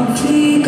am flieg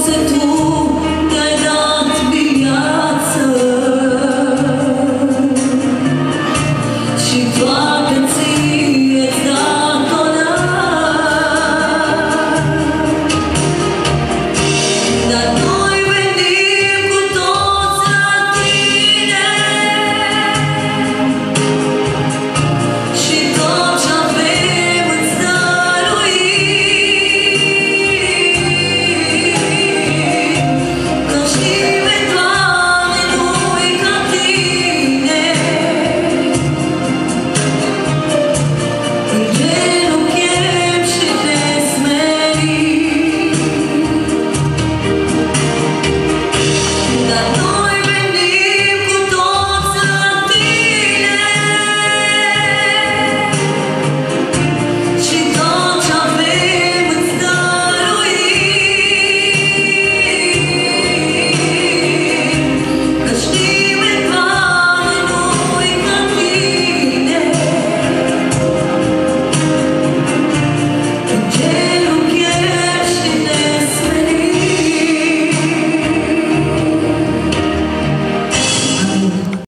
closer to